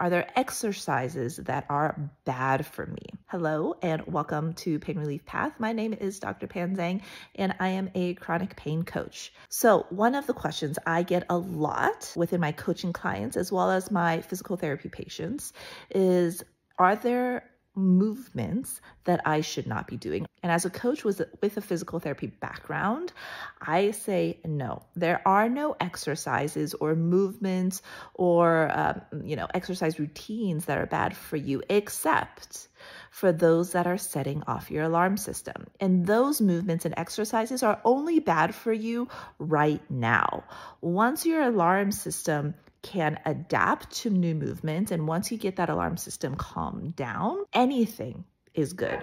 Are there exercises that are bad for me? Hello and welcome to Pain Relief Path. My name is Dr. Pan Zhang and I am a chronic pain coach. So one of the questions I get a lot within my coaching clients as well as my physical therapy patients is, are there movements that I should not be doing. And as a coach with, a physical therapy background, I say no. There are no exercises or movements or, um, you know, exercise routines that are bad for you, except for those that are setting off your alarm system. And those movements and exercises are only bad for you right now. Once your alarm system can adapt to new movements. And once you get that alarm system calmed down, anything is good.